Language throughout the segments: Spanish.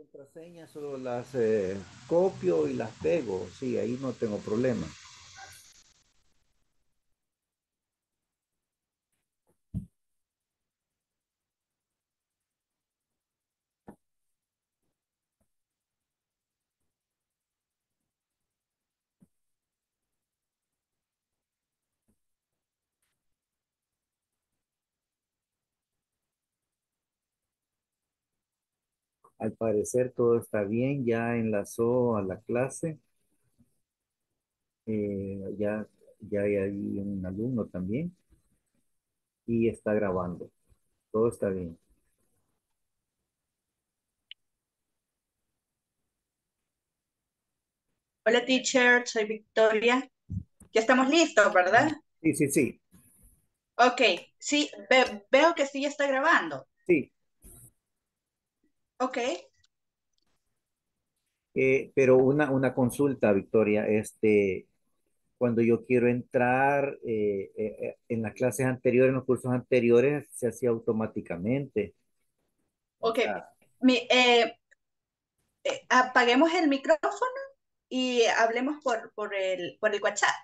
Contraseñas solo las eh, copio y las pego, sí, ahí no tengo problema. Al parecer todo está bien, ya enlazó a la clase, eh, ya, ya hay ahí un alumno también y está grabando. Todo está bien. Hola, teacher, soy Victoria. Ya estamos listos, ¿verdad? Sí, sí, sí, Ok, sí, ve- veo que sí ya está grabando. sí. Ok, Eh, pero una, una consulta, Victoria, este, cuando yo quiero entrar eh, eh, eh, en las clases anteriores, en los cursos anteriores, se hacía automáticamente. Ok. Mi- apaguemos el micrófono y hablemos por, por el, por el WhatsApp.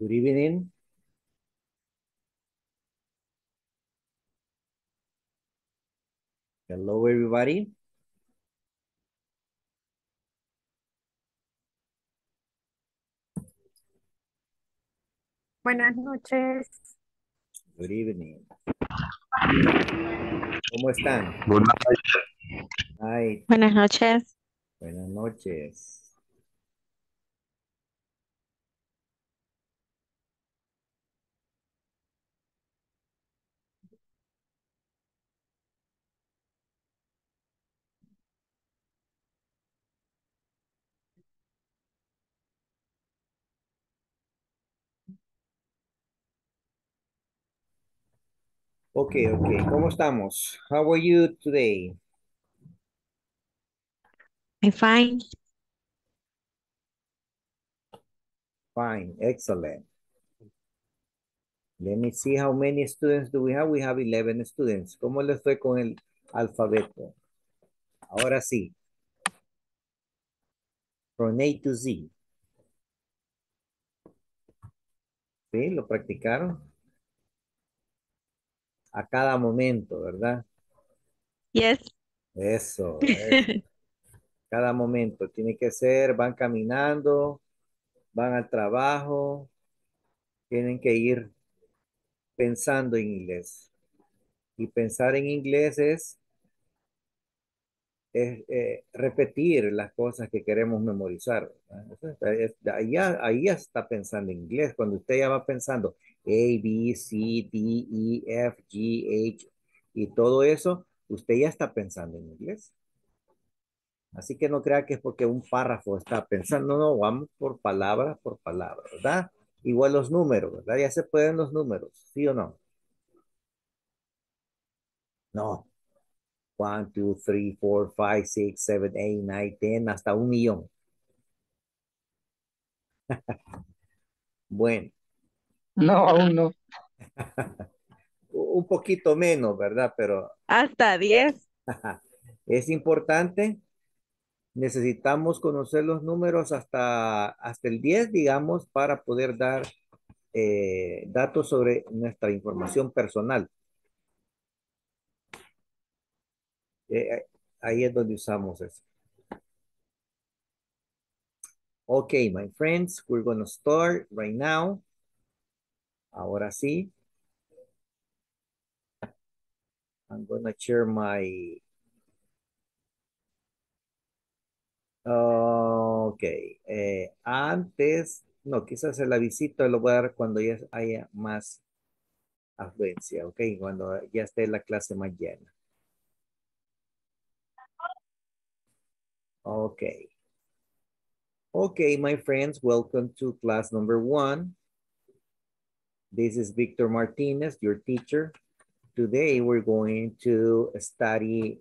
Good evening. Hello, everybody. Buenas noches. Good evening. ¿Cómo están? Buenas Hi. Buenas noches. Buenas noches. Okay, okay. ¿Cómo estamos? How are you today? I'm fine. Fine, excellent. Let me see how many students do we have. We have 11 students. ¿Cómo les fue con el alfabeto? Ahora sí. From A to Z. ¿Sí? ¿Lo practicaron? A cada momento, ¿verdad? Yes. Eso. Cada momento. Tiene que ser, van caminando, van al trabajo, tienen que ir pensando en inglés. Y pensar en inglés es, es eh, repetir las cosas que queremos memorizar. Ahí ahí está pensando en inglés. Cuando usted ya va pensando B, C, D, E, F, G, H y todo eso, usted ya está pensando en inglés. Así que no crea que es porque un párrafo está pensando, no, no, vamos por palabra por palabra, ¿verdad? Igual los números, ¿verdad? Ya se pueden los números, ¿sí o no? No. 1, 2, 3, 4, 5, 6, 7, 8, 9, 10, hasta un millón. Bueno, No, aún no. un poquito menos, ¿verdad? Pero Hasta 10. es importante. Necesitamos conocer los números hasta, hasta el 10, digamos, para poder dar eh, datos sobre nuestra información personal. Eh, ahí es donde usamos eso. Okay, my friends, we're going to start right now. Ahora sí. I'm to share my... Ok, eh, antes, no, quizás la visita lo voy a dar cuando ya haya más afluencia, ok, cuando ya esté la clase más llena. Okay. Okay, my friends, welcome to class number one. This is Victor Martinez, your teacher. Today we're going to study,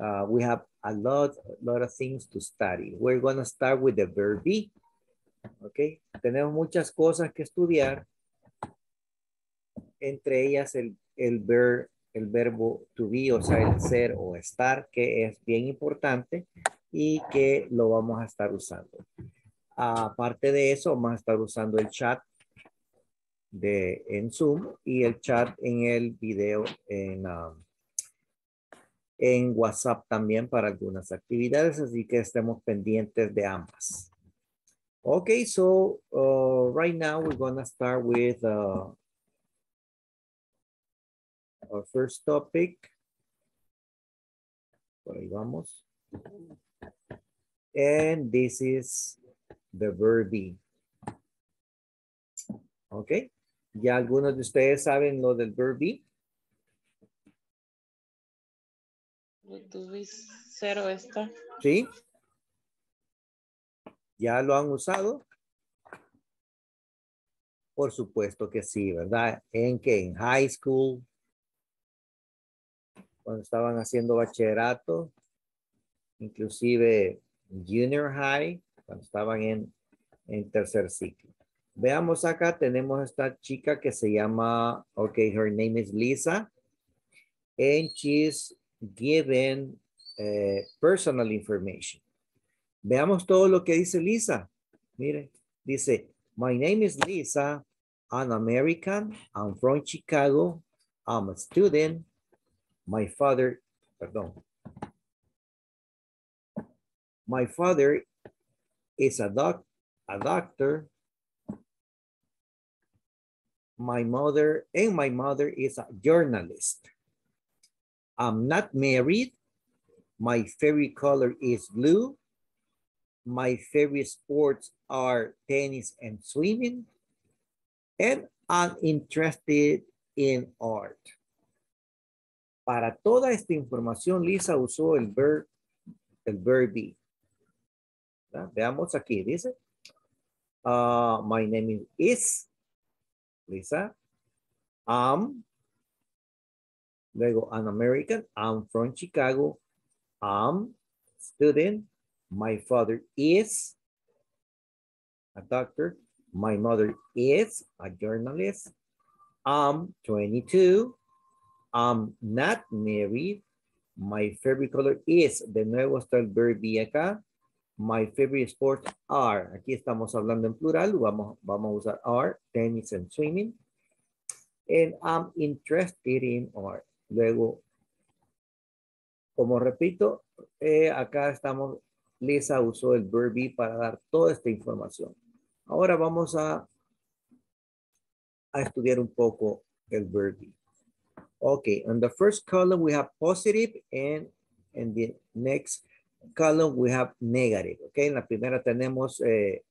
uh, we have a lot, lot of things to study. We're going to start with the verb be. Okay, tenemos muchas cosas que estudiar. Entre ellas el, el, ver, el verbo to be, o sea, el ser o estar, que es bien importante y que lo vamos a estar usando. Aparte de eso, vamos a estar usando el chat de, en Zoom y el chat en el video en, um, en WhatsApp también para algunas actividades, así que estemos pendientes de ambas. Okay, so uh, right now we're gonna start with uh, our first topic. Por ahí vamos. And this is the verb be. ¿Ya algunos de ustedes saben lo del verb be? cero está. ¿Sí? ¿Ya lo han usado? Por supuesto que sí, ¿verdad? ¿En qué? En high school. Cuando estaban haciendo bachillerato. Inclusive junior high. Cuando estaban en, en tercer ciclo. Veamos acá, tenemos esta chica que se llama, ok, her name is Lisa. And she's given eh, personal information. Veamos todo lo que dice Lisa. Mire, dice, My name is Lisa. I'm American. I'm from Chicago. I'm a student. My father, perdón. My father is a doc, a doctor. My mother and my mother is a journalist. I'm not married. My favorite color is blue. My favorite sports are tennis and swimming. And I'm interested in art. Para toda esta información, Lisa usó el verb, el verb be. Veamos aquí, dice. uh, my name is Lisa. I'm, luego an American. I'm from Chicago. I'm student. My father is a doctor. My mother is a journalist. I'm 22. I'm not married. My favorite color is, de nuevo está el acá. My favorite sports are, aquí estamos hablando en plural, vamos, vamos a usar are, tennis and swimming. And I'm interested in art. Luego, como repito, eh, acá estamos, Lisa usó el verb para dar toda esta información. Ahora vamos a, a estudiar un poco el verb. Okay, on the first column we have positive and in the next column we have negative. Okay, en la primera tenemos eh,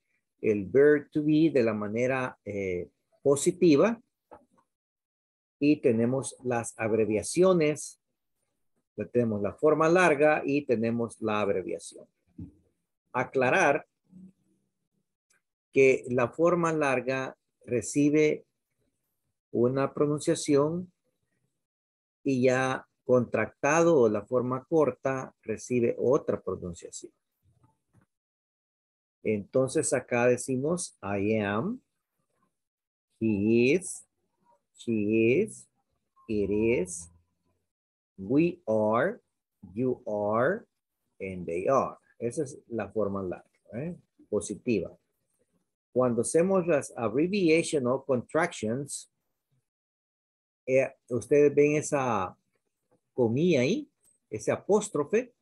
el verb to be de la manera eh, positiva y tenemos las abreviaciones. Tenemos la forma larga y tenemos la abreviación. Aclarar que la forma larga recibe una pronunciación y ya contractado o la forma corta recibe otra pronunciación. Entonces acá decimos I am, he is, she is, it is, we are, you are, and they are. Esa es la forma larga, ¿eh? positiva. Cuando hacemos las abbreviation o contractions, eh, ustedes ven esa comilla ahí, ese apóstrofe,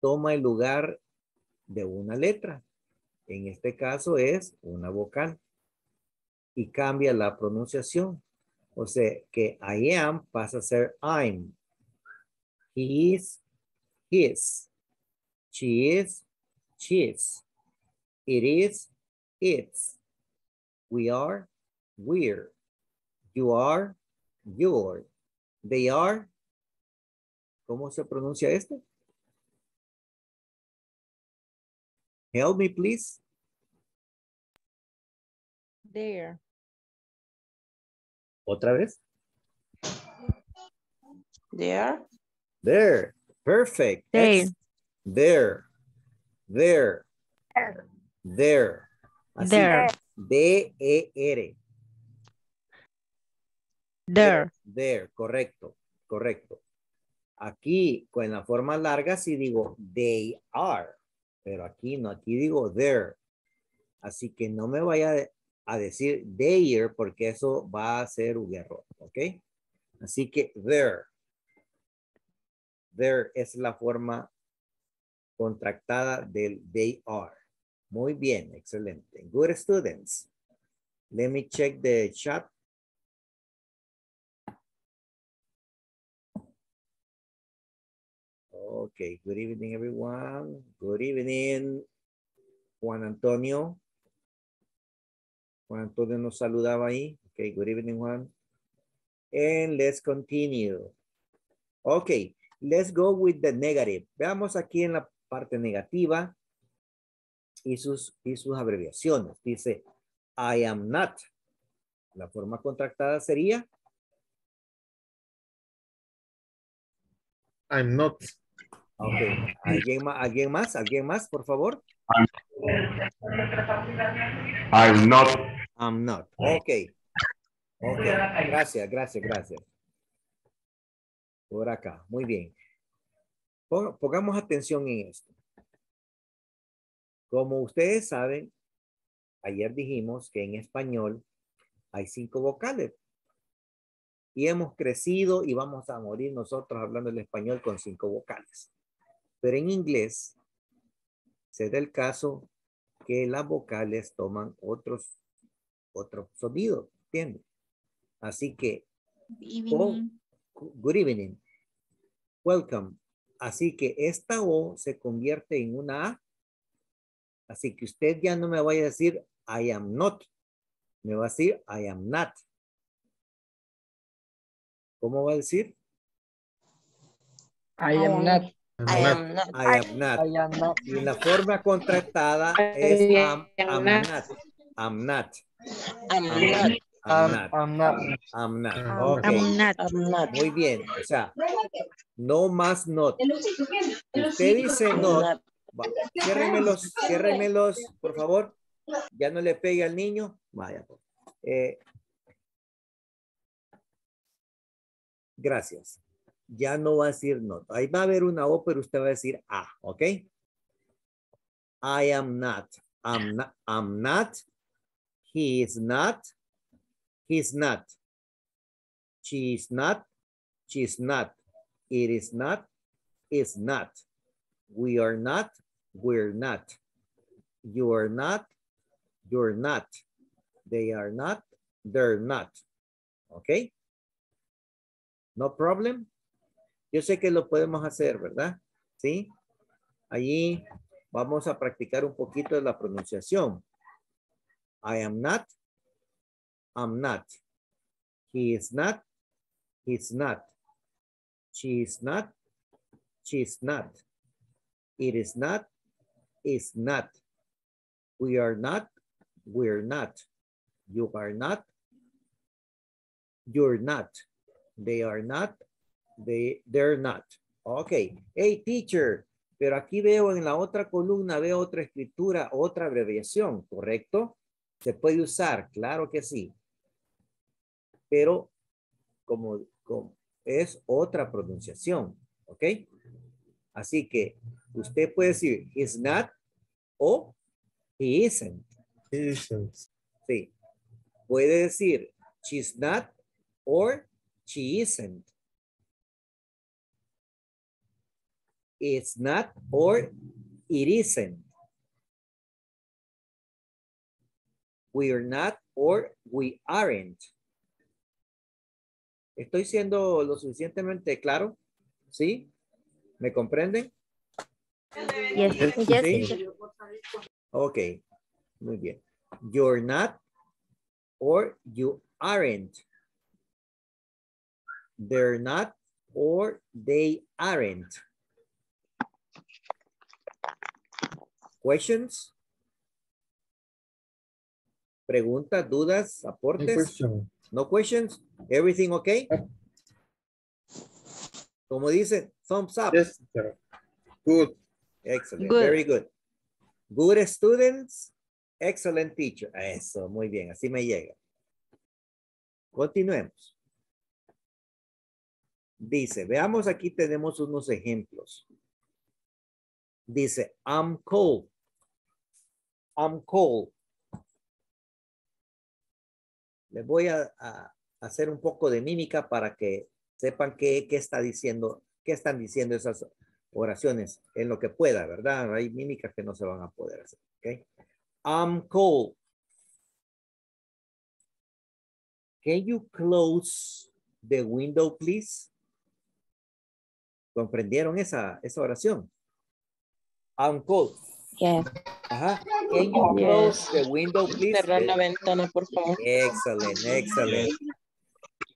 toma el lugar de una letra. En este caso es una vocal. Y cambia la pronunciación. O sea que I am pasa a ser I'm. He is, his. She is, she's. It is, it's. We are, we're. You are, your. They are. ¿Cómo se pronuncia este? Help me, please. There. Otra vez. There. There. Perfect. There. Ex- There. There. There. Así. There. D-E-R. There. There, correcto, correcto. Aquí, con la forma larga, sí digo they are, pero aquí no, aquí digo there. Así que no me vaya a- decir there porque eso va a ser un error, ¿ok? Así que there. There es la forma contractada del they are. Muy bien, excelente. Good students. Let me check the chat. Okay, good evening, everyone. Good evening, Juan Antonio. Juan Antonio nos saludaba ahí. Okay, good evening, Juan. And let's continue. Okay, let's go with the negative. Veamos aquí en la parte negativa y sus, y sus abreviaciones. Dice, I am not. La forma contractada sería, I'm not. Ok, ¿alguien más? ¿Alguien más? ¿Alguien más, por favor? I'm not. I'm not. Ok. Ok. Gracias, gracias, gracias. Por acá. Muy bien. Pon- Pongamos atención en esto. Como ustedes saben, ayer dijimos que en español hay cinco vocales. Y hemos crecido y vamos a morir nosotros hablando el español con cinco vocales. Pero en inglés se da el caso que las vocales toman otros, otros sonidos, ¿entiendes? Así que, oh, good evening, welcome. Así que esta O se convierte en una A. Así que usted ya no me vaya a decir I am not. Me va a decir I am not. ¿Cómo va a decir? I am not. I am not. I am not. I am not. Y la forma contractada es am, am not. I'm not. I'm I'm not. not. I'm, I'm not. I'm not. I'm not. I'm Ok. not. I'm not. Muy bien. O sea, no más not. Usted dice not. Ciérremelos, ciérremelos, por favor. Ya no le pegue al niño. Vaya. pues. Eh, gracias. Ya no va a decir no. Ahí va a haber una O, pero usted va a decir A, ¿ok? I am not. I'm not. I'm not. He is not. He's not. She is not. She's not. It is not. Is not. We are not. We're not. You are not. You're not. They are not. They're not. ¿Ok? No problem. Yo sé que lo podemos hacer, ¿verdad? ¿Sí? Allí vamos a practicar un poquito de la pronunciación. I am not. I'm not. He is not. He's not. She is not. She's not. It is not. Is not. We are not. We're not. You are not. You're not. They are not. They, they're not. Ok. Hey, teacher. Pero aquí veo en la otra columna, veo otra escritura, otra abreviación, ¿correcto? Se puede usar, claro que sí. Pero como, como es otra pronunciación, ¿ok? Así que usted puede decir is not o he isn't. Sí. Puede decir she's not or she isn't. It's not or it isn't. We are not or we aren't. ¿Estoy siendo lo suficientemente claro? ¿Sí? ¿Me comprenden? Yes. Yes. Sí. teacher. Ok, muy bien. You're not or you aren't. They're not or they aren't. Questions? Preguntas, dudas, aportes? No questions? Everything okay? Como dice, thumbs up. Yes, sir. Good. Excellent, Good. very good. Good students, excellent teacher. Eso, muy bien, así me llega. Continuemos. Dice, veamos aquí tenemos unos ejemplos. Dice, I'm cold. I'm cold. Les voy a, a hacer un poco de mímica para que sepan qué, está diciendo, qué están diciendo esas oraciones en lo que pueda, ¿verdad? Hay mímicas que no se van a poder hacer, ¿ok? I'm cold. Can you close the window, please? ¿Comprendieron esa, esa oración? I'm cold. Yeah. Ajá. Can oh, you close the window, please? Cerrar la ventana, por favor. Excellent, excellent.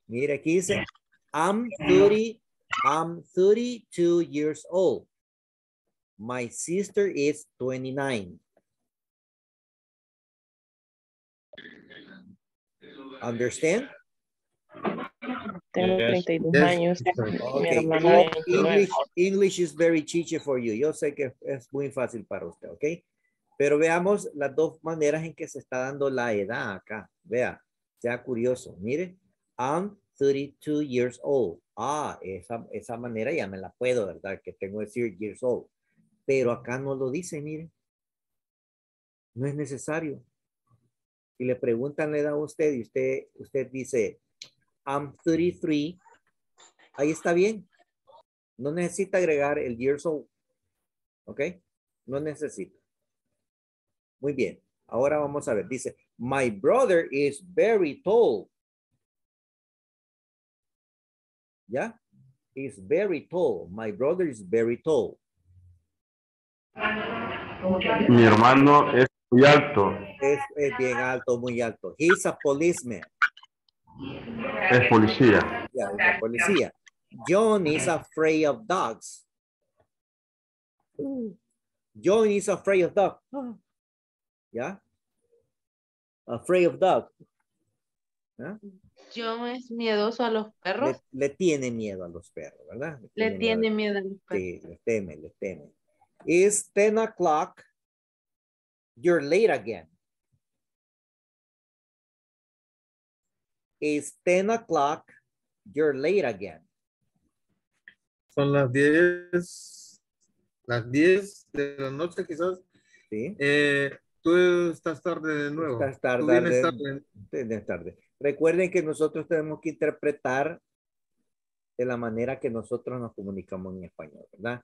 Mira, aquí dice, I'm 30, I'm 32 years old. My sister is 29. Understand? Tengo Yes. 32 Yes, años. Mi Okay. hermana Eng- 29. English, English is very chiche for you. Yo sé que es muy fácil para usted, ¿ok? Pero veamos las dos maneras en que se está dando la edad acá. Vea, sea curioso. Mire, I'm 32 years old. Ah, esa, esa manera ya me la puedo, ¿verdad? Que tengo que decir years old. Pero acá no lo dice, mire. No es necesario. y le preguntan la edad a usted y usted, usted dice, I'm 33, ahí está bien. No necesita agregar el years old. ¿Ok? No necesita. Muy bien. Ahora vamos a ver. Dice, my brother is very tall. ¿Ya? Is very tall. My brother is very tall. Mi hermano es muy alto. Es, es bien alto, muy alto. He's a policeman. Es policía. Ya, es policía. John is afraid of dogs. John is afraid of dogs. ¿Ya? Afraid of dogs. John es miedoso a los Le, perros. le tiene miedo a los perros, ¿verdad? Le tiene miedo a los perros. Sí, le teme, le teme. It's 10 o'clock. You're late again. It's 10 o'clock. You're late again. Son las 10, las 10 de la noche quizás. ¿Sí? Eh, tú estás tarde de nuevo. Estás Tú tarde, vienes tarde. tarde. de tarde. Recuerden que nosotros tenemos que interpretar de la manera que nosotros nos comunicamos en español, ¿verdad?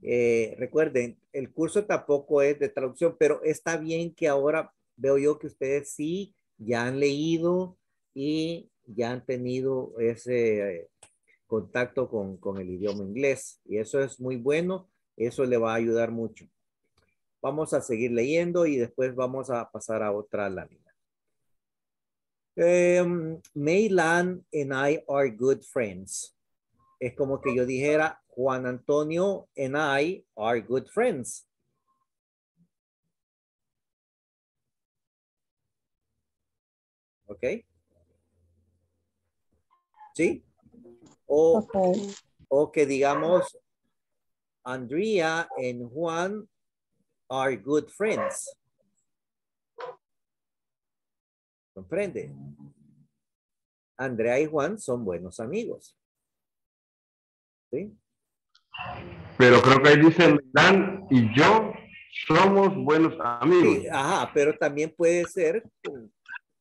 Eh, recuerden, el curso tampoco es de traducción, pero está bien que ahora veo yo que ustedes sí ya han leído y ya han tenido ese contacto con, con el idioma inglés. Y eso es muy bueno, eso le va a ayudar mucho. Vamos a seguir leyendo y después vamos a pasar a otra lámina. Um, Maylan and I are good friends. Es como que yo dijera, Juan Antonio and I are good friends. ¿Ok? ¿Sí? O, o que digamos, Andrea and Juan are good friends. ¿Comprende? Andrea y Juan son buenos amigos. ¿Sí? Pero creo que ahí dice Dan y yo somos buenos amigos. Sí, ajá, pero también puede ser con,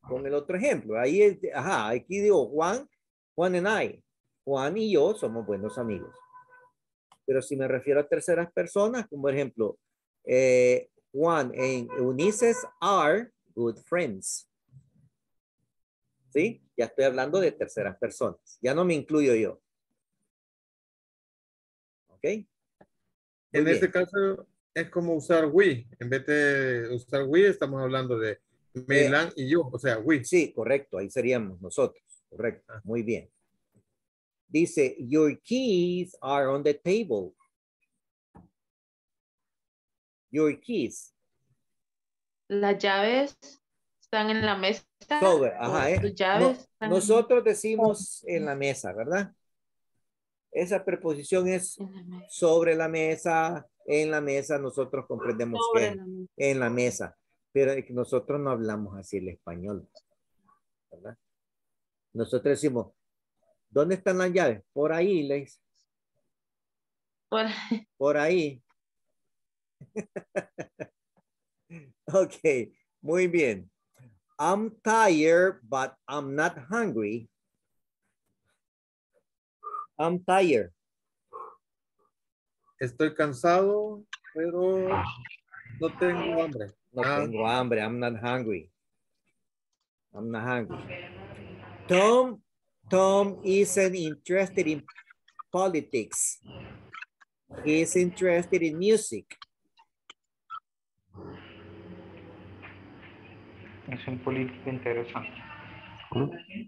con el otro ejemplo. Ahí, es, ajá, aquí digo Juan, Juan and I. Juan y yo somos buenos amigos. Pero si me refiero a terceras personas, como por ejemplo, eh, Juan and Eunices are good friends. ¿Sí? Ya estoy hablando de terceras personas. Ya no me incluyo yo. ¿Ok? En Muy este bien. caso es como usar we. En vez de usar we, estamos hablando de Meilán y yo. O sea, we. Sí, correcto. Ahí seríamos nosotros. Correcto. Ah. Muy bien. Dice, your keys are on the table. Your keys. Las llaves están en la mesa. Sobre, ajá, eh. Tus llaves. No- nosotros decimos en la mesa, ¿verdad? Esa preposición es sobre la mesa, en la mesa, nosotros comprendemos Sobre que la en la mesa, pero nosotros no hablamos así el español, ¿verdad? Nosotros decimos, ¿dónde están las llaves? Por ahí, le dice. Por- Por ahí. ok, muy bien. I'm tired, but I'm not hungry. I'm tired. Estoy cansado, pero no tengo hambre. No Ah. tengo hambre. I'm not hungry. I'm not hungry. Tom, Tom isn't interested in politics. He's interested in music. Es en política interesante.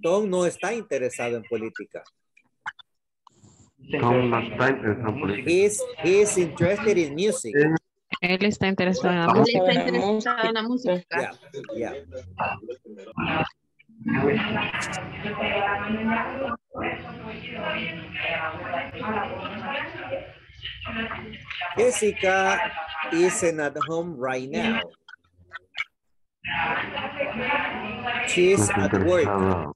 Tom no está interesado en política. Tom no está interesado en política. He's, he's interested in music. Él está interesado en la música. Él está interesado en la música. Yeah, yeah. Jessica isn't at home right now. She's at work.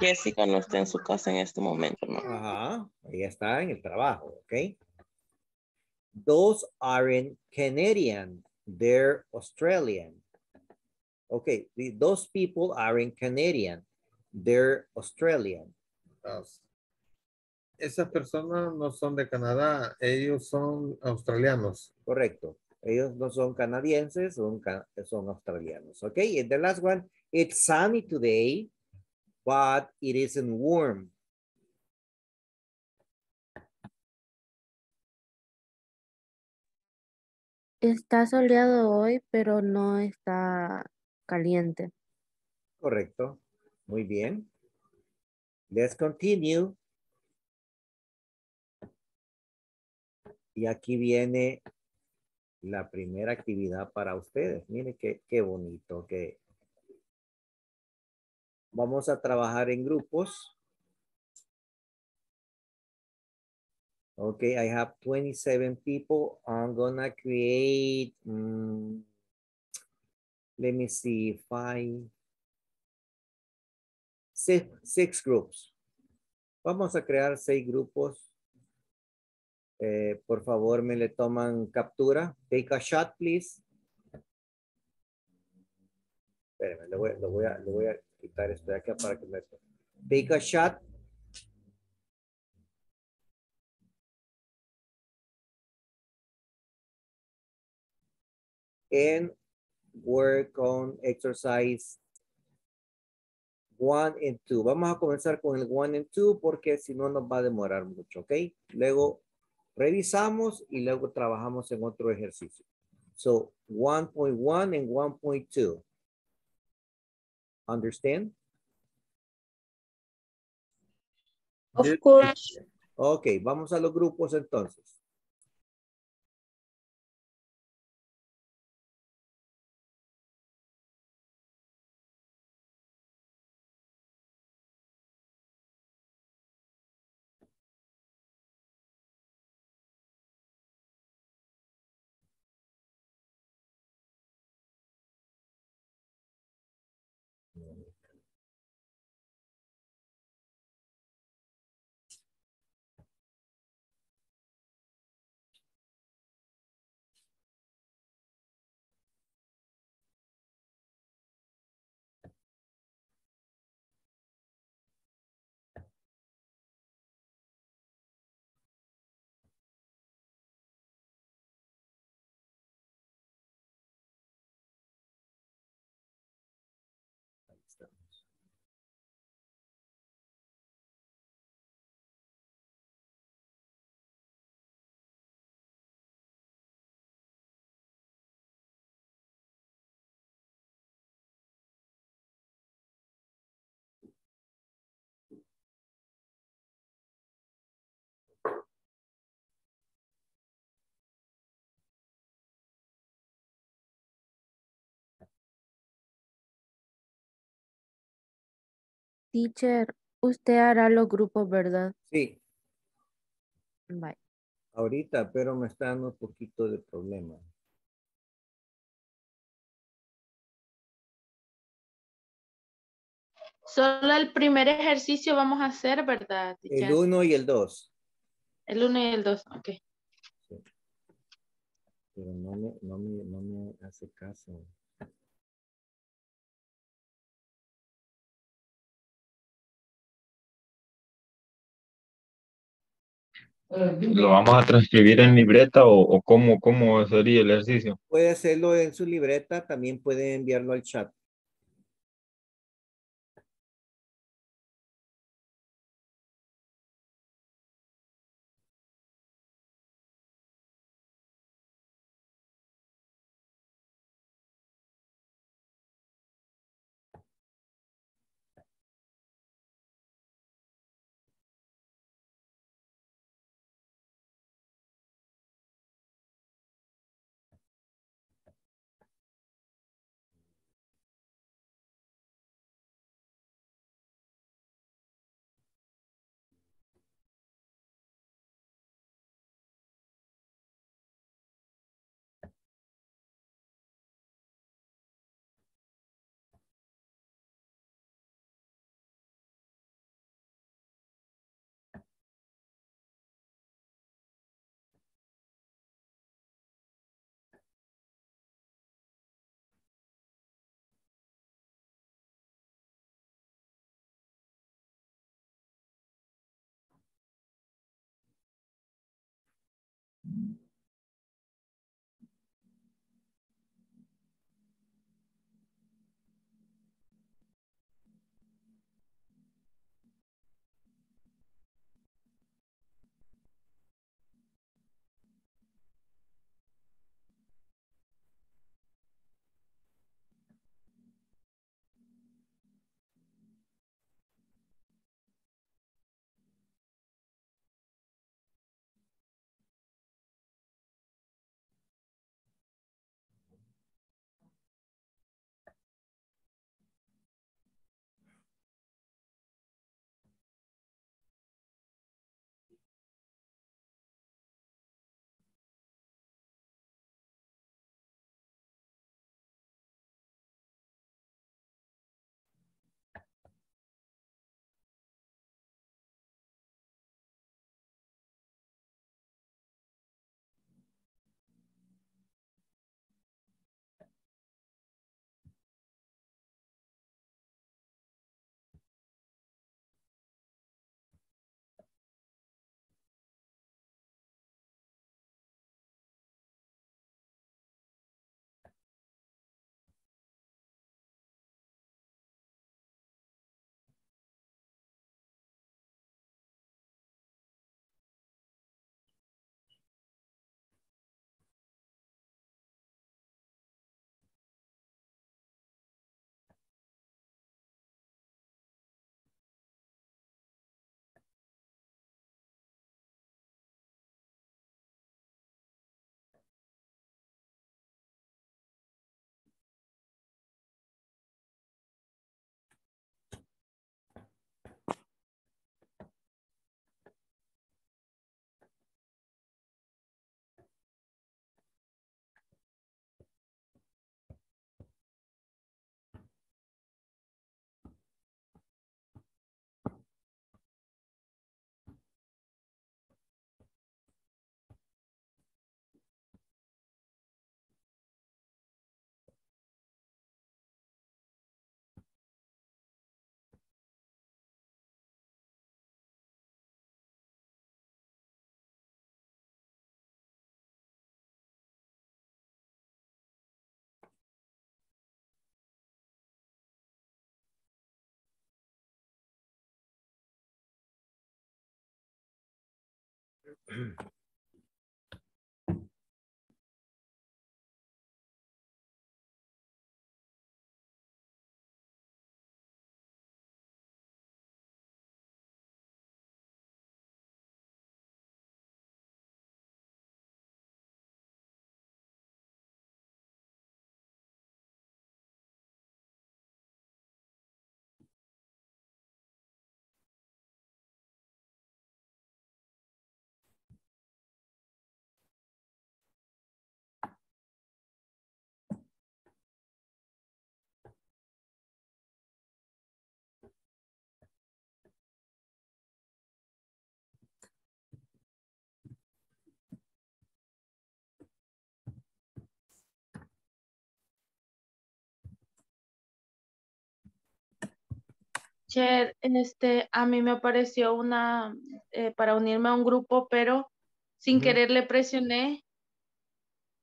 Jessica no está en su casa en este momento, ¿no? Ajá, ella está en el trabajo, ¿ok? Those aren't Canadian, they're Australian. Okay, the- those people aren't Canadian. They're Australian. Esas personas no son de Canadá, ellos son australianos. Correcto. Ellos no son canadienses, son, son australianos. Okay, and the last one, it's sunny today, but it isn't warm. Está soleado hoy, pero no está caliente. Correcto. Muy bien. Let's continue. Y aquí viene la primera actividad para ustedes. Miren qué, qué bonito que vamos a trabajar en grupos. Okay, I have 27 people. I'm gonna create, mm, let me see, five, six, six groups. Vamos a crear seis grupos. Eh, por favor, me le toman captura. Take a shot, please. Espérenme, le voy, lo voy a, le voy a quitar esto de acá para que me... Take a shot. And work on exercise one and two. Vamos a comenzar con el one and two porque si no nos va a demorar mucho, ¿ok? Luego revisamos y luego trabajamos en otro ejercicio. So 1.1 and 1.2. Understand? Of course. Ok, vamos a los grupos entonces. Teacher, usted hará los grupos, ¿verdad? Sí, Bye. ahorita, pero me está dando un poquito de problema. Solo el primer ejercicio vamos a hacer, ¿verdad? El teacher? uno y el dos. El uno y el dos, ok. Pero no me, no me, no me hace caso. ¿Lo vamos a transcribir en libreta o, cómo, cómo sería el ejercicio? Puede hacerlo en su libreta, también puede enviarlo al chat. 嗯 Cher, este, a mí me apareció una eh, para unirme a un grupo, pero sin querer le presioné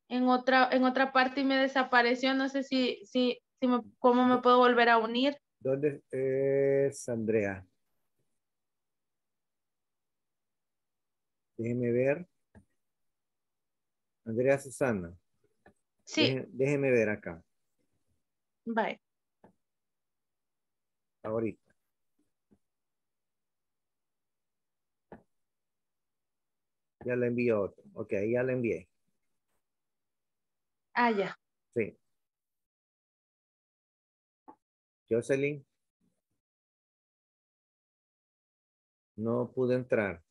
en otra, en otra parte y me desapareció. No sé si, si, si me, cómo me puedo volver a unir. ¿Dónde es Andrea? Déjeme ver. Andrea Susana. Sí, déjeme ver acá. bye. Ahorita. Ya le envío otro. Ok, ya le envié. Ah, ya. Sí. Jocelyn. No pude entrar.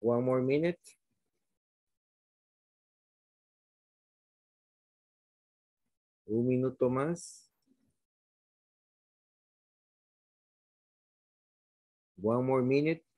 One more minute. Un minuto más. One more minute.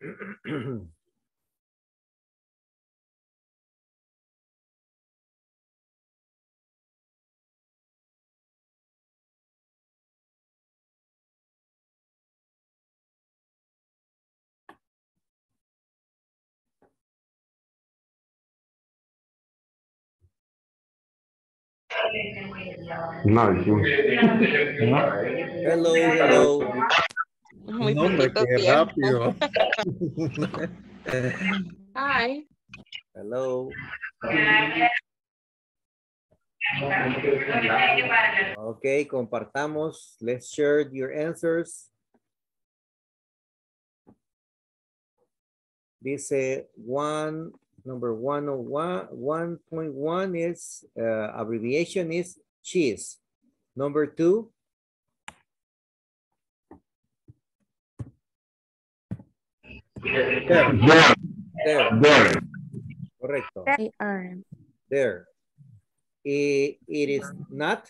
No, dijimos. Hello, hello. Muy No, hombre, poquito qué tiempo. rápido. Hi. Hello. Okay, compartamos. Let's share your answers. Dice one, number one oh one, one point one is, uh, abbreviation is cheese. Number two, There. There, there, there. correcto, there. I- it is not,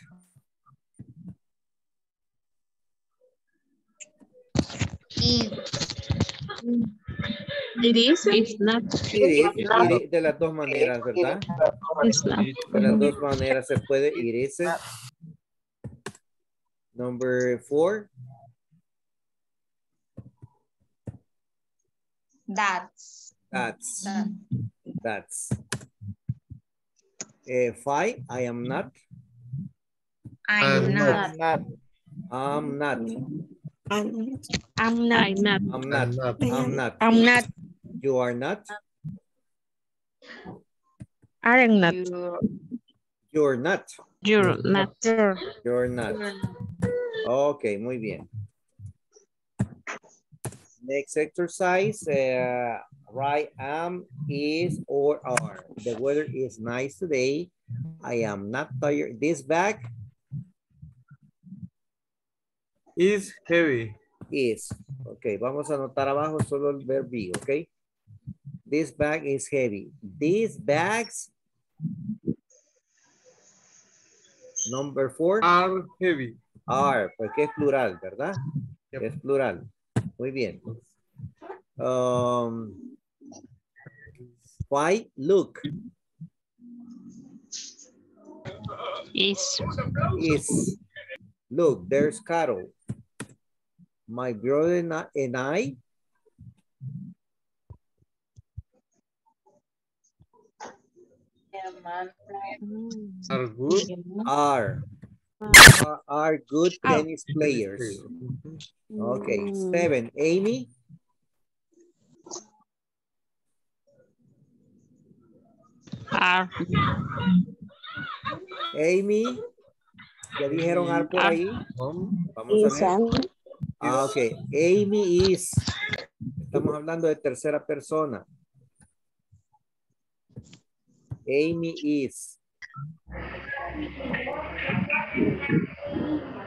It is, it's not, it is, it is de las dos maneras, ¿verdad? it's not. De las dos maneras se puede ir ese. Number four, That's. that's, that. that's. Eh, five, I am not, I'm I'm not. not. I'm not, I'm not, I'm not, I'm I'm not, not. I'm not, I'm not, you are not, I'm not, you're not, you're not. you're not. Ok, muy bien. Next exercise, uh, right am, is, or are. The weather is nice today. I am not tired. This bag Is heavy. is. Ok, vamos a anotar abajo solo el verbo ok? This bag is heavy. These bags. Number four. Are heavy. Are, porque es plural, ¿verdad? Yep. Es plural. Muy bien. Um, why look Is, is look there's Carol. My brother and I, and I Are good. are are, are good tennis players. Okay, seven. Amy, are, Amy, ya dijeron are por ahí. Um, Vamos a ver. Ah, ok. Amy is. Estamos hablando de tercera persona. Amy is.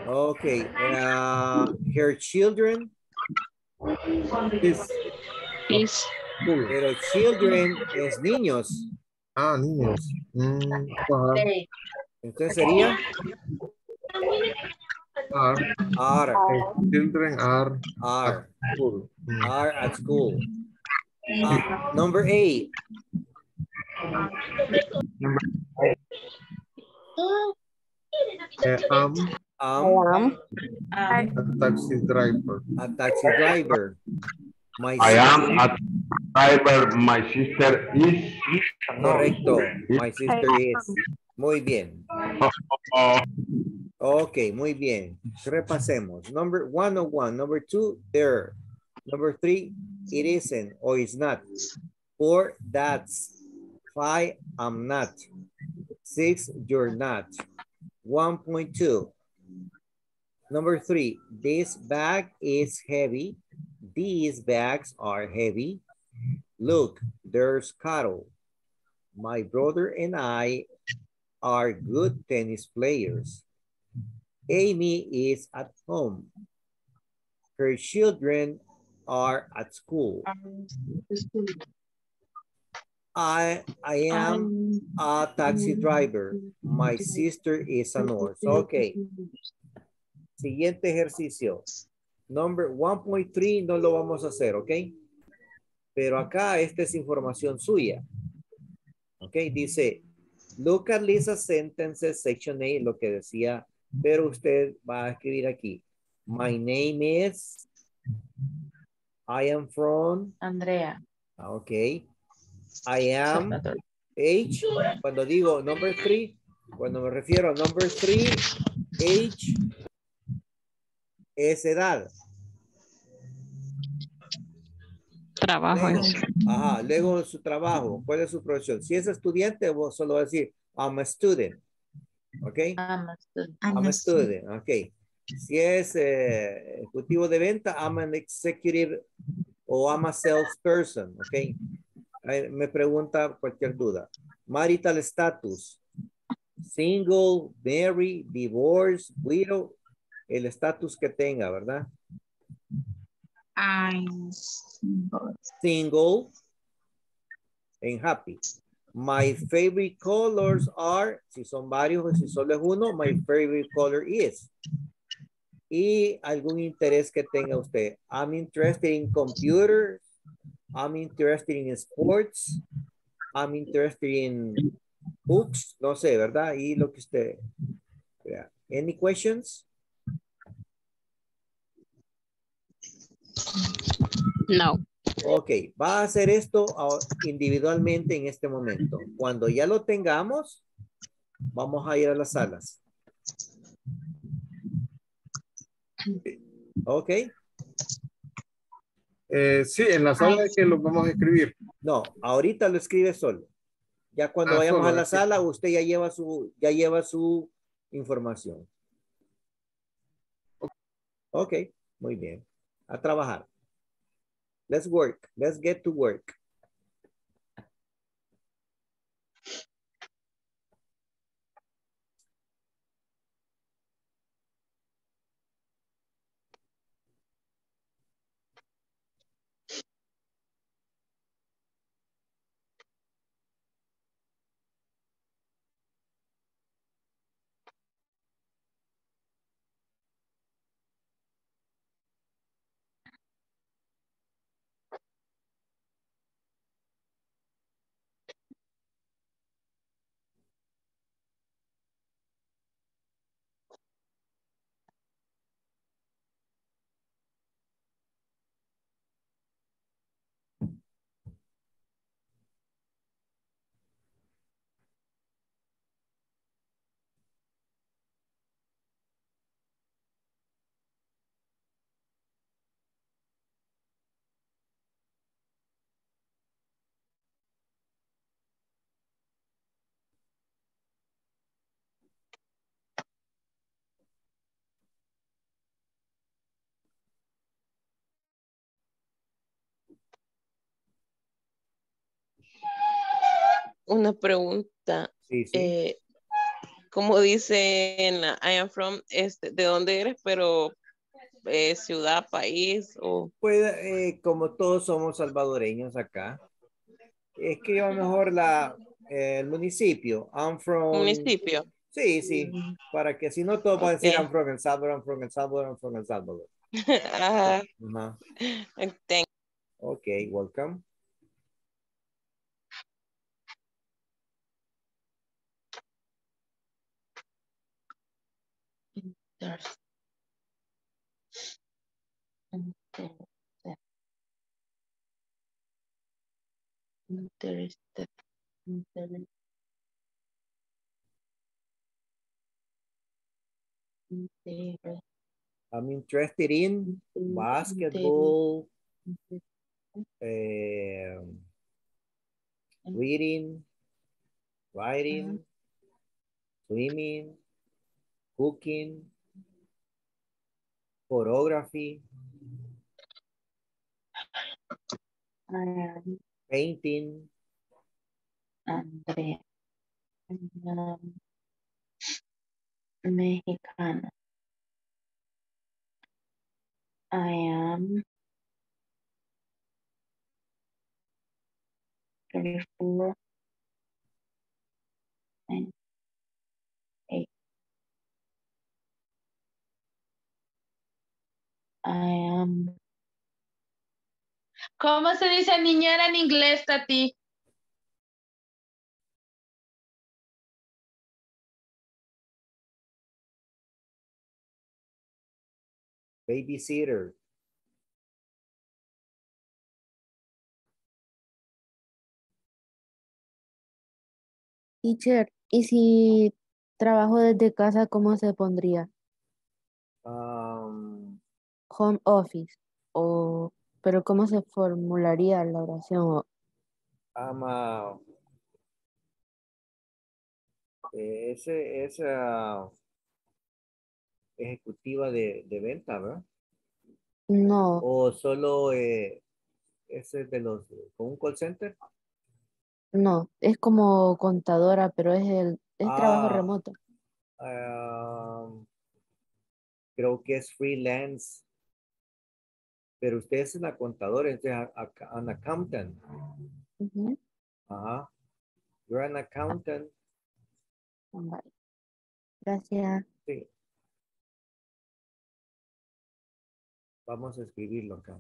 Okay. uh, her children. is is. Pero children es niños. Ah, niños. Mm, ajá. Entonces sería Are. are. Children are Are. cool. Mm. Are at school. Uh, number eight. Eh, am Um, a taxi driver. a taxi driver. My I am sister- a driver. My sister is. Correcto. My sister is. Muy bien. Ok, muy bien. Repasemos. Number one oh one. Number two, there. Number three, it isn't or it's not. Four, that's. Five, I'm not. Six, you're not. 1.2. Number three, this bag is heavy. These bags are heavy. Look, there's Carol. My brother and I are good tennis players. Amy is at home. Her children are at school. I, I am a taxi driver. My sister is a nurse. Okay. Siguiente ejercicio. Number 1.3 no lo vamos a hacer, ¿ok? Pero acá esta es información suya. Ok, dice, look at Lisa's sentences, section A, lo que decía, pero usted va a escribir aquí. My name is, I am from, Andrea. ah, ok. I am, age, cuando digo number three, cuando me refiero a number three, age es edad. Trabajo Luego, es ajá, luego su trabajo, ¿cuál es su profesión? Si es estudiante, vos solo vas a decir, I'm a student. ¿Ok? I'm a student. I'm a student. Ok. Si es eh, ejecutivo de venta, I'm an executive o I'm a salesperson. Ok. Me pregunta cualquier duda. Marital status. Single, married, divorce, widow. El estatus que tenga, ¿verdad? I'm single and happy. My favorite colors are, si son varios o si solo es uno, my favorite color is. Y algún interés que tenga usted. I'm interested in computers. I'm interested in sports. I'm interested in books. No sé, ¿verdad? Y lo que usted vea. Any questions? no. Ok, va a hacer esto individualmente en este momento. Cuando ya lo tengamos, vamos a ir a las salas. Ok, Eh, sí, en la sala es que lo vamos a escribir. no, ahorita lo escribe solo. Ya cuando Ah, vayamos solo, a la sala, usted ya lleva su, ya lleva su información. Ok, muy bien. A trabajar. Let's work. Let's get to work. Una pregunta. Sí, sí. eh, como dice en la I am from, este, ¿de dónde eres? Pero eh, ciudad, país o Pues eh, como todos somos salvadoreños acá, escriba mejor la, eh, el municipio. I'm from... municipio. Sí, sí, para que si no todo va a decir. I'm from El Salvador, I'm from El Salvador, I'm from El Salvador. Ajá. Ajá. Thank- Ok, welcome. There's- Interested. Interested. Interested. Interested. I'm interested in basketball, eh, reading, writing, swimming, cooking, photography, I am painting, Andrea. Um, Mexicana. I am 24 and I am ¿Cómo se dice niñera en inglés, Tati? Babysitter. Teacher, ¿y si trabajo desde casa, cómo se pondría? Um, Home office. O, pero ¿cómo se formularía la oración? O- I'm a- eh, ese, esa ejecutiva de, de venta, ¿verdad? no, O solo eh, ese de los con un call center. no, es como contadora, pero es el, es trabajo Ah. remoto. Um, creo que es freelance. Pero usted es una contadora, es a- a- an accountant. Ujú, Ajá. You're an accountant. Gracias. Sí. Vamos a escribirlo acá.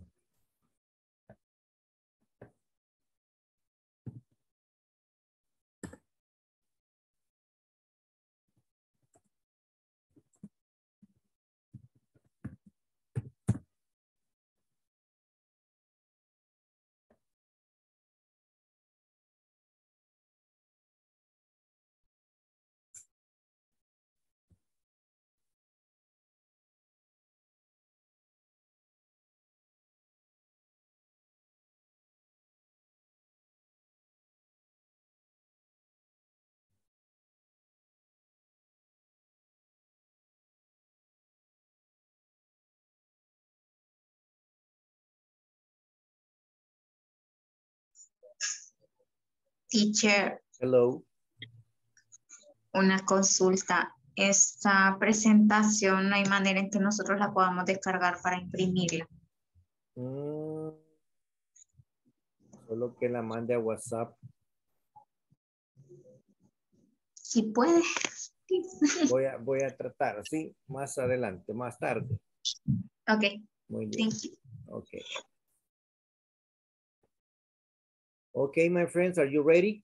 Teacher, Hello. una consulta. Esta presentación no hay manera en que nosotros la podamos descargar para imprimirla. Mm. Solo que la mande a WhatsApp. Si puede. Voy a, voy a tratar, sí, más adelante, más tarde. Ok, Muy bien. thank you. Okay. Okay, my friends, are you ready?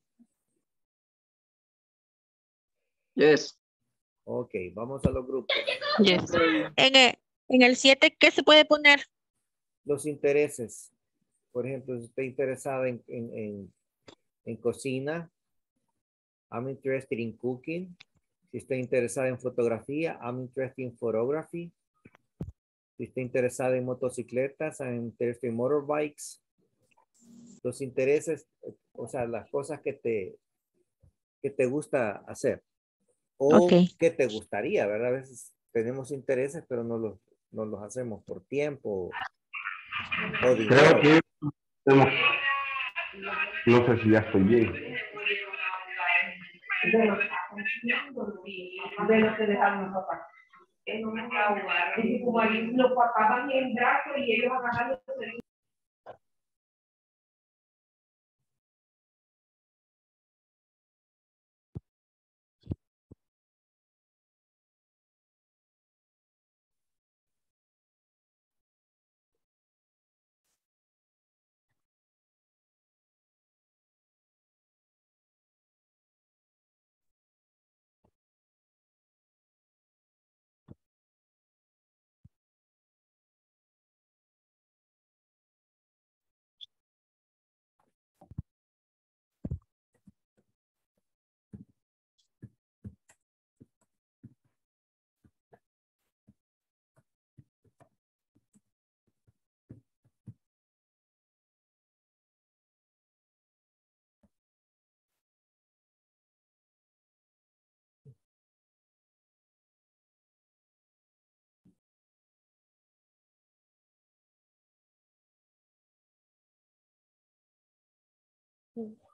Yes. Okay, vamos a los grupos. Yes. En el, en el 7, ¿qué se puede poner? Los intereses. Por ejemplo, si está interesada en, en, en, en cocina, I'm interested in cooking. Si está interesada en fotografía, I'm interested in photography. Si está interesada en motocicletas, I'm interested in motorbikes. Los intereses, o sea, las cosas que te, que te gusta hacer. O Ok. que te gustaría, ¿verdad? A veces tenemos intereses, pero no los, no los hacemos por tiempo o dinero. Creo que tenemos- no sé si ya estoy bien. de lo que dejaron los papás. Es que como ahí los papás van en brazo y ellos agarran los Mm.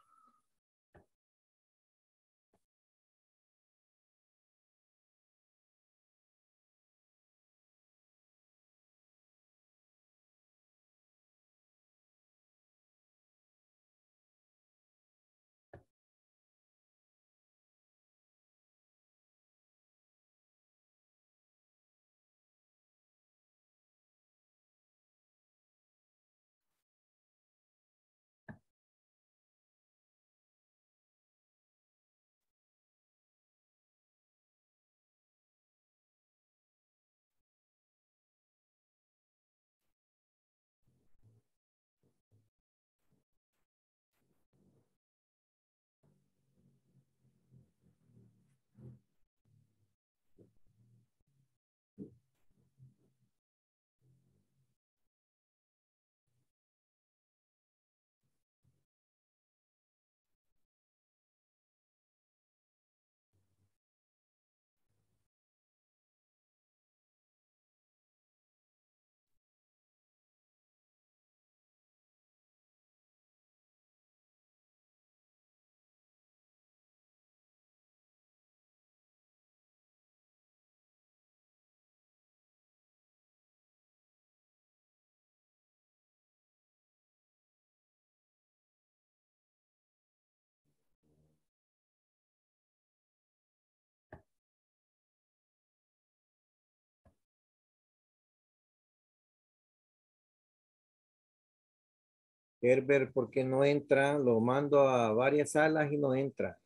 Herbert, ¿por qué no entra? Lo mando a varias salas y no entra.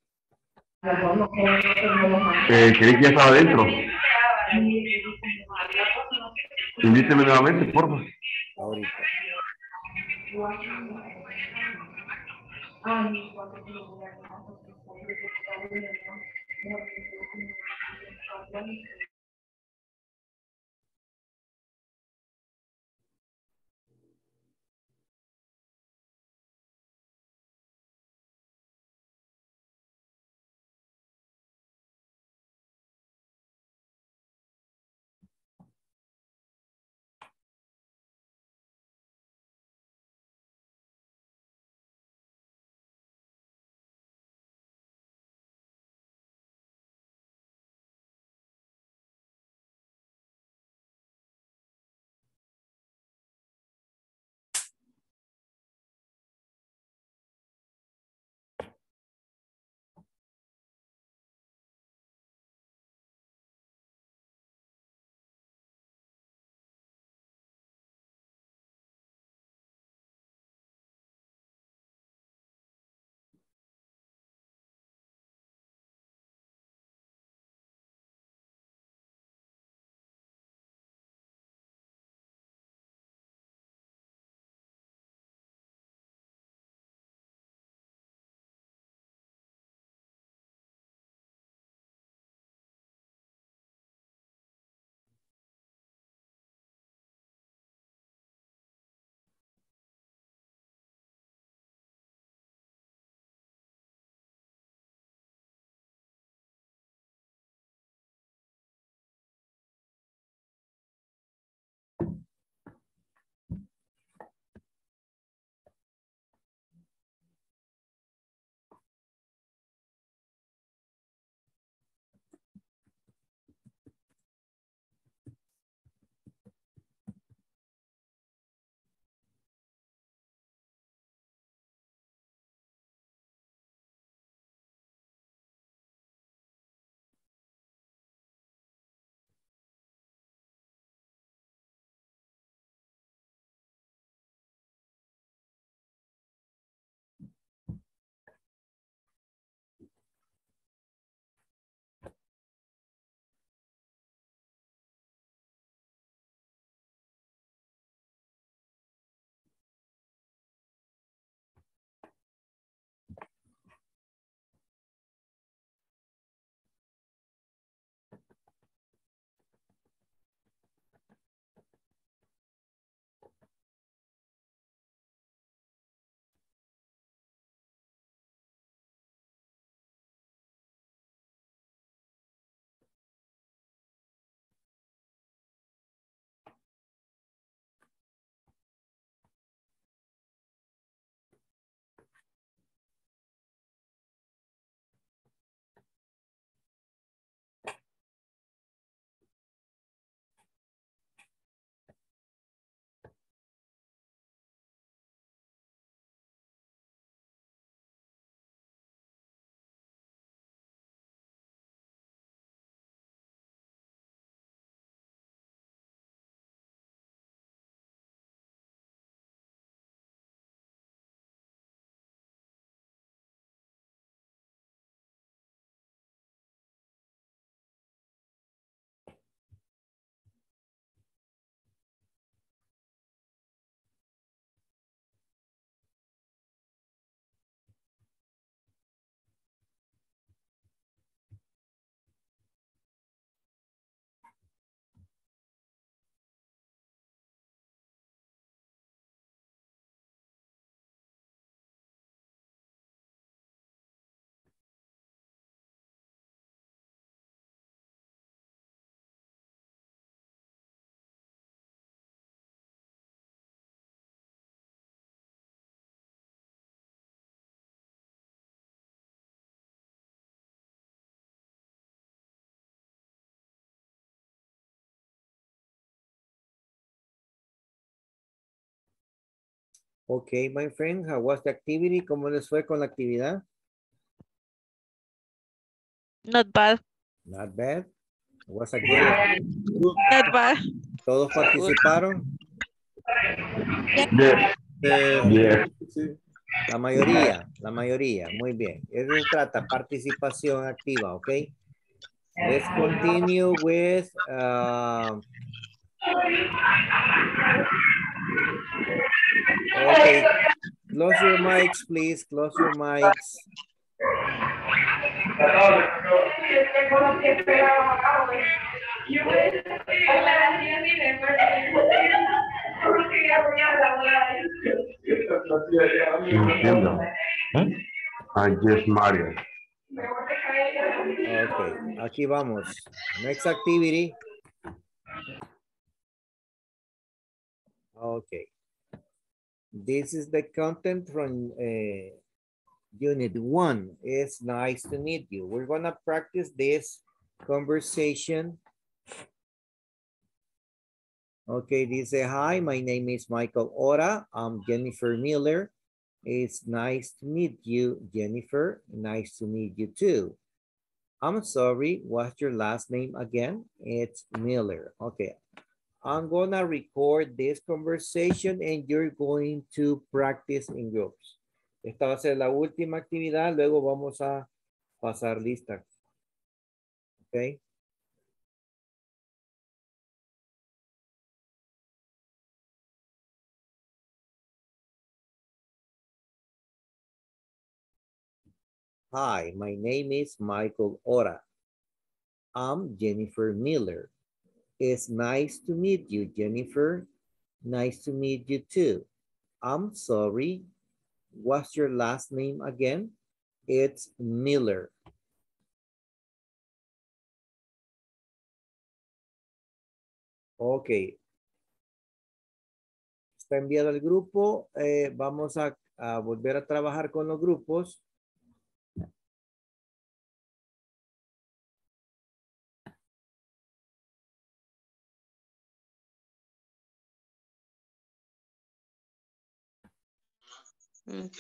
Eh, creí que ya estaba adentro. Invíteme nuevamente, por favor. Ahorita. Okay, my friend, how was the activity? ¿Cómo les fue con la actividad? Not bad. Not bad. Was a good- Not bad. ¿Todos participaron? Yes. Eh, Yes. sí. La mayoría, la mayoría. Muy bien. Eso se trata, participación activa, ¿ok? Let's continue with... uh, okay. Close your mics, please. Close your mics. Entiendo. ¿Eh? Just Mario. Ok, aquí vamos. Next activity. Okay. This is the content from uh, unit one. It's nice to meet you. We're gonna practice this conversation. Okay, this is hi, my name is Michael Ora. I'm Jennifer Miller. It's nice to meet you, Jennifer. Nice to meet you too. I'm sorry, what's your last name again? It's Miller. Okay. I'm gonna record this conversation and you're going to practice in groups. Esta va a ser la última actividad, luego vamos a pasar lista. Okay. Hi, my name is Michael Ora. I'm Jennifer Miller. It's nice to meet you, Jennifer. Nice to meet you too. I'm sorry. What's your last name again? It's Miller. Ok. Está enviado al grupo. Eh, vamos a, a volver a trabajar con los grupos.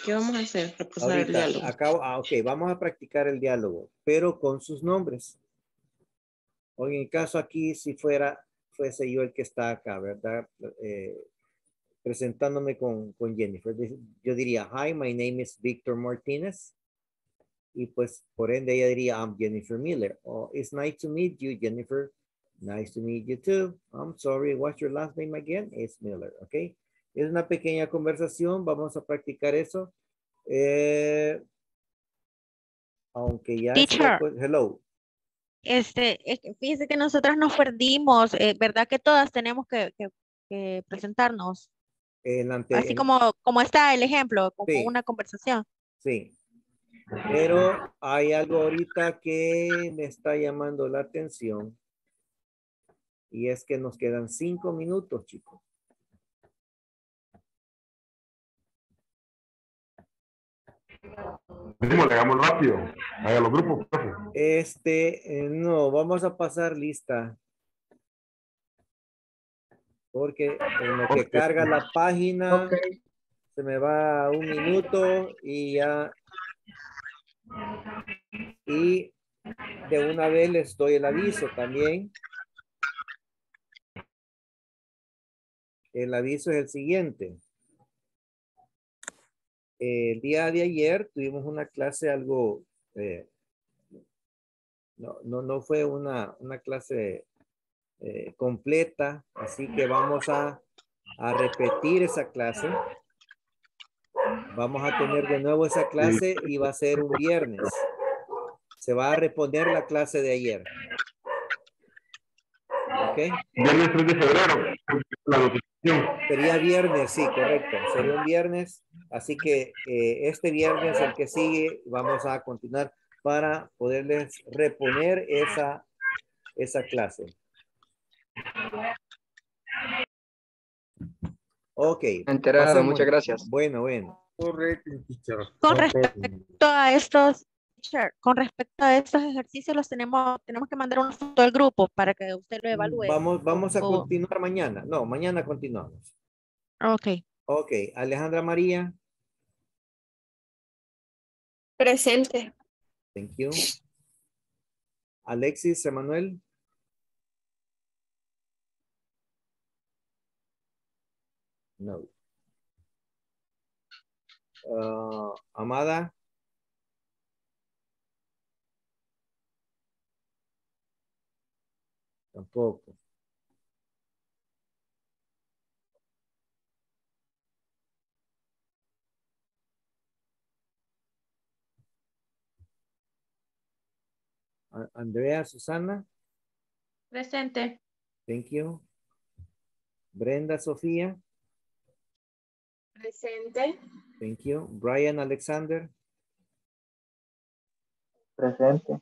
¿Qué vamos a hacer? Repasar el diálogo. acabo, ah, ok, vamos a practicar el diálogo, pero con sus nombres. O en el caso aquí, si fuera, fuese yo el que está acá, ¿verdad? Eh, presentándome con, con Jennifer. Yo diría, hi, my name is Victor Martinez. Y pues, por ende, ella diría, I'm Jennifer Miller. Oh, it's nice to meet you, Jennifer. Nice to meet you too. I'm sorry, what's your last name again? It's Miller, ¿ok? Es una pequeña conversación, vamos a practicar eso. Eh, aunque ya... Teacher. Hello. Este, fíjese que nosotros nos perdimos, eh, ¿verdad que todas tenemos que, que- que presentarnos? En la ante- Así como, como está el ejemplo, como Sí. una conversación. Sí. Pero hay algo ahorita que me está llamando la atención. Y es que nos quedan cinco minutos, chicos. Hagamos rápido. Vaya a los grupos, profe. Este, eh, no, vamos a pasar lista. Porque en lo que carga la página, se me va un minuto y ya. Y de una vez les doy el aviso también. El aviso es el siguiente. El día de ayer tuvimos una clase algo, eh, no, no, no fue una, una clase eh, completa, así que vamos a, a repetir esa clase. Vamos a tener de nuevo esa clase y va a ser un viernes. Se va a reponer la clase de ayer. Viernes 3 de febrero. La notificación. Sería viernes, sí, correcto. Sería un viernes. Así que eh, este viernes, el que sigue, vamos a continuar para poderles reponer esa, esa clase. Ok. Enterado, pasemos. muchas gracias. Bueno, bueno. Correcto, teacher. Con respecto a estos, teacher, con respecto a estos ejercicios, los tenemos, tenemos que mandar una foto al grupo para que usted lo evalúe. Vamos, vamos a O- continuar mañana. No, mañana continuamos. Ok. Ok, Alejandra María. Presente. Thank you. Alexis Emanuel. No. Ah, Amada. Tampoco. Andrea, Susana, Presente. thank you. Brenda, Sofía, Presente. thank you. Brian, Alexander, Presente.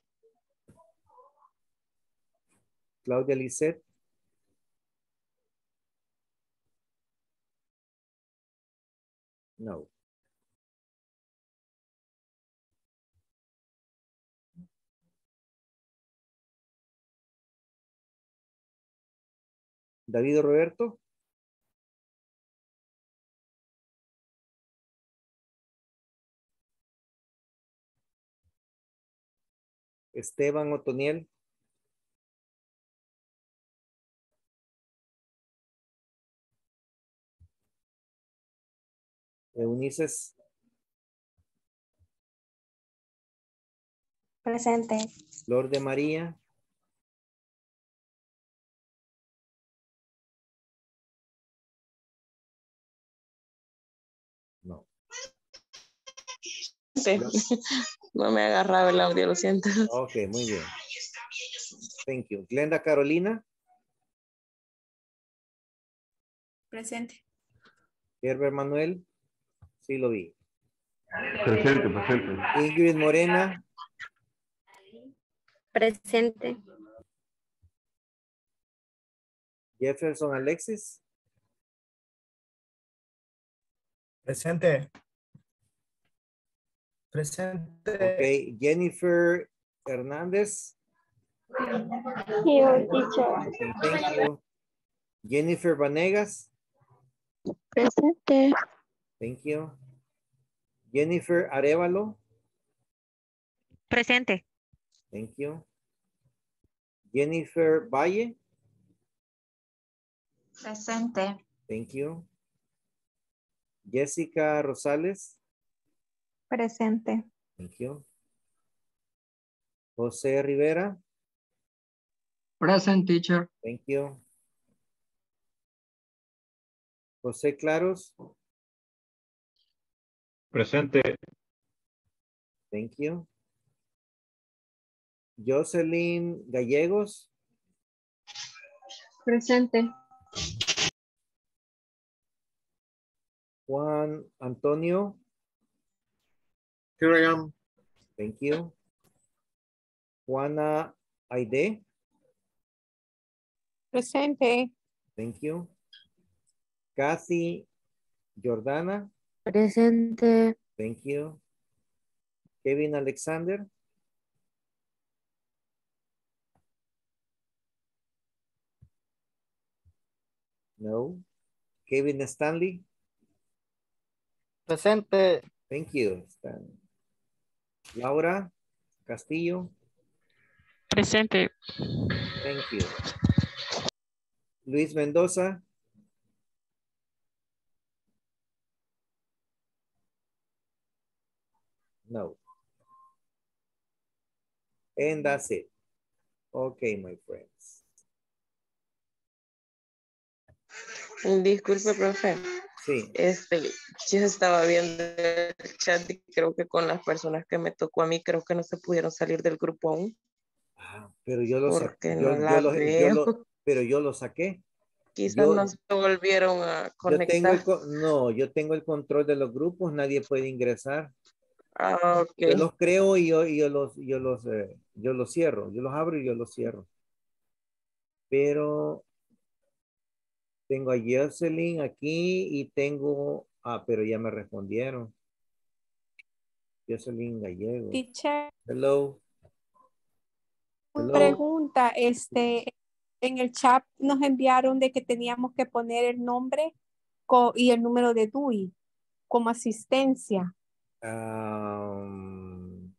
Claudia Lisette, no. David Roberto, Esteban Otoniel, Eunices, Presente. Flor de María, no. Sí. No me agarraba el audio, lo siento. Ok, muy bien. Thank you. Glenda Carolina, Presente. Herbert Manuel, sí lo vi. Presente, presente. Ingrid Morena, Presente. Jefferson Alexis, Presente. Presente. ok. Jennifer Hernández, Here, teacher. okay, thank you. Jennifer Vanegas, Presente. Thank you. Jennifer Arevalo, Presente. thank you. Jennifer Valle, Presente. thank you. Jessica Rosales, Presente. thank you. José Rivera, Present teacher. thank you. José Claros, Presente. thank you. Jocelyn Gallegos, Presente. Juan Antonio, Here I am. thank you. Juana Aide, Presente. thank you. Kathy Jordana, Presente. thank you. Kevin Alexander, no. Kevin Stanley, Presente. thank you. Laura Castillo, Presente. thank you. Luis Mendoza, No. And that's it. Okay, my friends. Disculpe, profe. Sí. Este, yo estaba viendo el chat y creo que con las personas que me tocó a mí, creo que no se pudieron salir del grupo aún. Pero yo lo saqué. Yo, no yo lo- yo veo. lo- pero yo lo saqué. Quizás no se volvieron a Yo tengo el conectar. co- no, yo tengo el control de los grupos, nadie puede ingresar. Ah, ok. Yo los creo y yo, y yo los, yo los, eh, yo los cierro. Yo los abro y yo los cierro. Pero tengo a Jocelyn aquí y tengo, ah, pero ya me respondieron. Jocelyn Gallego. Teacher, Hello. una Hello. pregunta, este, en el chat nos enviaron de que teníamos que poner el nombre y el número de DUI como asistencia. Um,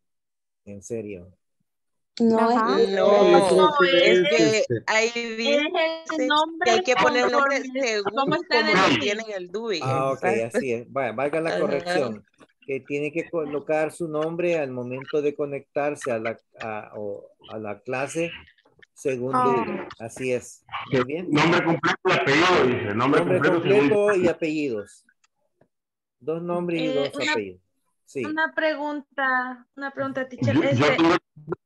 en serio. No, es- No, creo que es es, que este, ahí Es dice el nombre que hay que poner el nombre según cómo DUI. tienen el DUI. Ah, ok, así es. Vaya, valga la corrección. que tiene que colocar su nombre al momento de conectarse a la, a, o a la clase según Ah. Dewey. Así es. Muy bien. Nombre completo y apellido, dice. Nombre, Nombre completo, y apellidos. Dos nombres y Eh, dos una- apellidos. Sí. Una pregunta, una pregunta, teacher. Yo, yo Este, tengo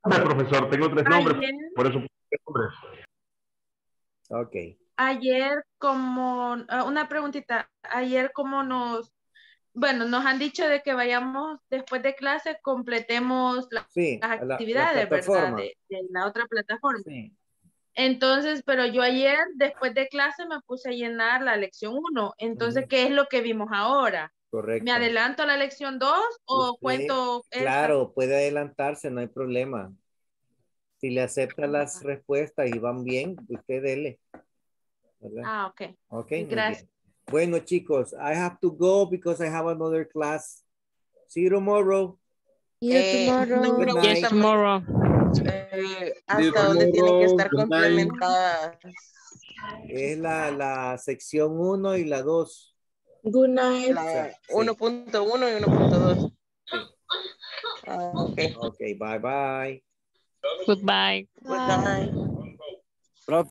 nombre, profesor, tengo tres nombres, Ayer. por eso puse nombres. Ok. ayer como, ah, una preguntita, ayer como nos, bueno, nos han dicho de que vayamos después de clase, completemos la- Sí, las a la- la actividades, ¿verdad? De, de la otra plataforma. Sí. Entonces, pero yo ayer, después de clase, me puse a llenar la lección 1. Entonces, ¿qué es lo que vimos ahora? Correcto. ¿Me adelanto a la lección 2 o Usted, cuento esta? Claro, puede adelantarse, no hay problema. Si le acepta las respuestas y van bien, usted dele. ¿verdad? Ah, ok. Ok, Gracias. Bueno, chicos, I have to go because I have another class. See you tomorrow. Eh, Good pregunta night. más. Tomorrow. Eh, See ¿Hasta you dónde tienen que tomorrow. estar complementadas? Es la, la sección 1 y la 2. Good night. La 1.1 y 1.2. Ah, ok. Ok, bye bye. Goodbye. Good night.